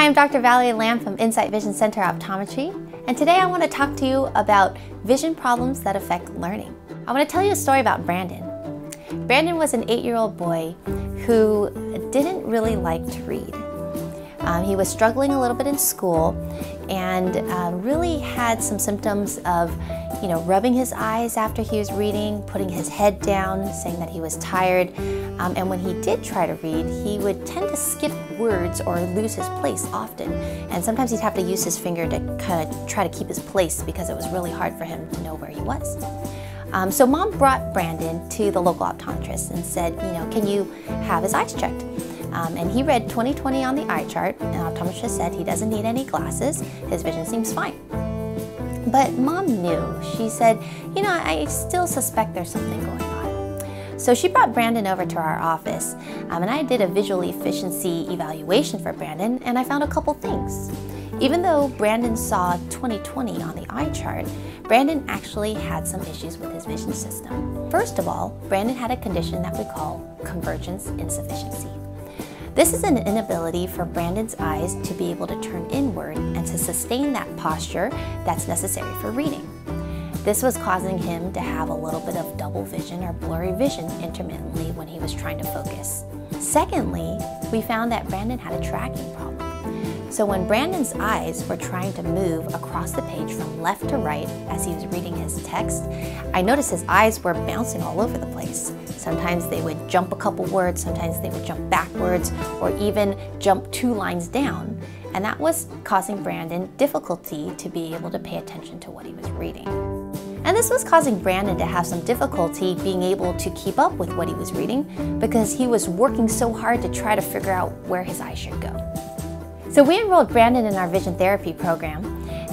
Hi, I'm Dr. Valerie Lam from Insight Vision Center Optometry, and today I want to talk to you about vision problems that affect learning. I want to tell you a story about Brandon. Brandon was an eight-year-old boy who didn't really like to read. Um, he was struggling a little bit in school and uh, really had some symptoms of, you know, rubbing his eyes after he was reading, putting his head down, saying that he was tired. Um, and when he did try to read, he would tend to skip words or lose his place often. And sometimes he'd have to use his finger to kind of try to keep his place because it was really hard for him to know where he was. Um, so mom brought Brandon to the local optometrist and said, you know, can you have his eyes checked? Um, and he read 20/20 on the eye chart, and optometrist said he doesn't need any glasses, his vision seems fine. But mom knew. She said, you know, I still suspect there's something going on. So she brought Brandon over to our office, um, and I did a visual efficiency evaluation for Brandon, and I found a couple things. Even though Brandon saw 20/20 on the eye chart, Brandon actually had some issues with his vision system. First of all, Brandon had a condition that we call convergence insufficiency. This is an inability for Brandon's eyes to be able to turn inward and to sustain that posture that's necessary for reading. This was causing him to have a little bit of double vision or blurry vision intermittently when he was trying to focus. Secondly, we found that Brandon had a tracking problem. So when Brandon's eyes were trying to move across the page from left to right as he was reading his text, I noticed his eyes were bouncing all over the place. Sometimes they would jump a couple words, sometimes they would jump backwards, or even jump two lines down. And that was causing Brandon difficulty to be able to pay attention to what he was reading. And this was causing Brandon to have some difficulty being able to keep up with what he was reading because he was working so hard to try to figure out where his eyes should go. So we enrolled Brandon in our vision therapy program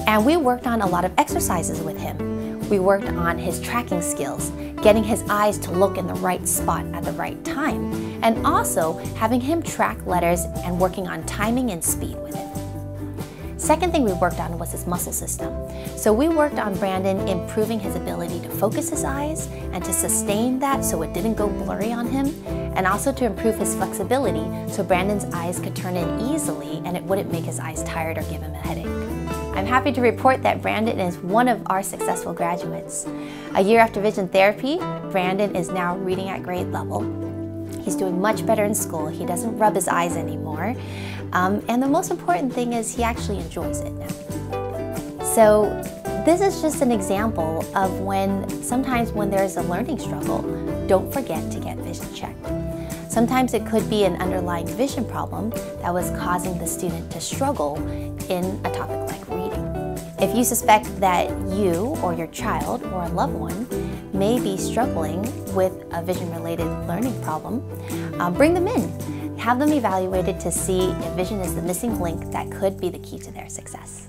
and we worked on a lot of exercises with him. We worked on his tracking skills, getting his eyes to look in the right spot at the right time, and also having him track letters and working on timing and speed with it. Second thing we worked on was his muscle system. So we worked on Brandon improving his ability to focus his eyes and to sustain that so it didn't go blurry on him, and also to improve his flexibility so Brandon's eyes could turn in easily and it wouldn't make his eyes tired or give him a headache. I'm happy to report that Brandon is one of our successful graduates. A year after vision therapy, Brandon is now reading at grade level He's doing much better in school. He doesn't rub his eyes anymore. Um, and the most important thing is he actually enjoys it now. So this is just an example of when sometimes when there's a learning struggle, don't forget to get vision checked. Sometimes it could be an underlying vision problem that was causing the student to struggle in a topic. If you suspect that you or your child or a loved one may be struggling with a vision-related learning problem, um, bring them in. Have them evaluated to see if vision is the missing link that could be the key to their success.